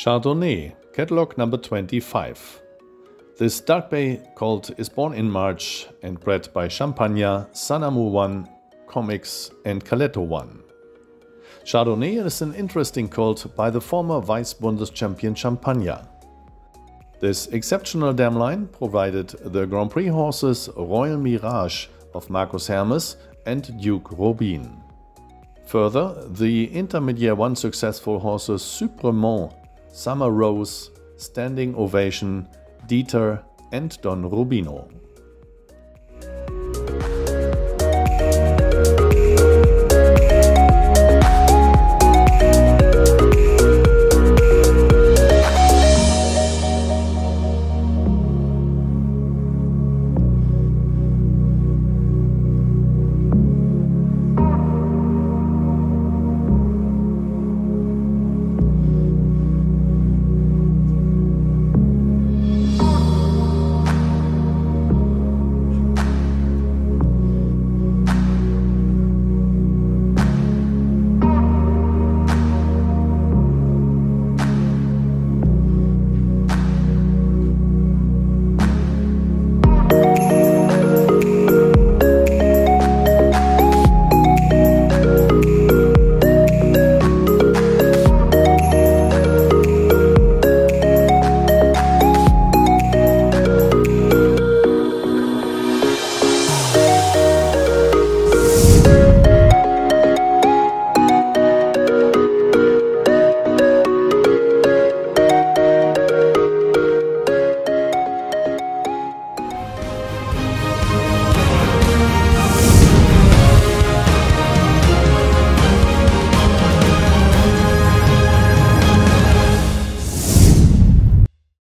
Chardonnay, catalog number 25. This dark bay colt is born in March and bred by Champagner, Sanamu 1, Comics, and Caletto 1. Chardonnay is an interesting colt by the former vice Bundeschampion Champagner. This exceptional dam line provided the Grand Prix horses Royal Mirage of Marcus Hermes and Duke Robin. Further, the Intermediate 1 successful horses Supremont, Summer Rose, Standing Ovation, Dieter, and Don Rubino.